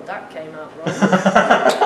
that came out wrong.